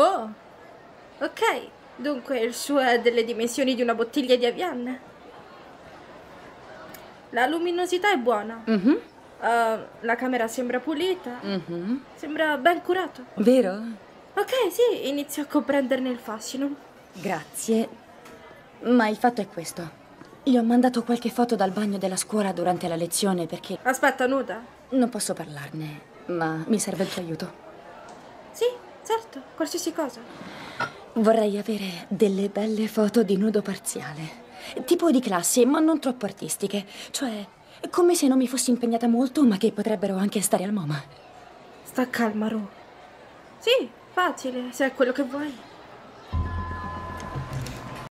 Oh, ok. Dunque il suo è delle dimensioni di una bottiglia di Avian. La luminosità è buona. Mhm. Uh, la camera sembra pulita. Mhm. Sembra ben curato. Vero? Ok, sì, inizio a comprenderne il fascino. Grazie. Ma il fatto è questo. Gli ho mandato qualche foto dal bagno della scuola durante la lezione perché Aspetta, nuda. non posso parlarne, ma mi serve il tuo aiuto. Sì, certo, qualsiasi cosa. Vorrei avere delle belle foto di nudo parziale. Tipo di classe, ma non troppo artistiche. Cioè, come se non mi fossi impegnata molto, ma che potrebbero anche stare al MoMA. Sta calma, Ru. Sì, facile, se è quello che vuoi.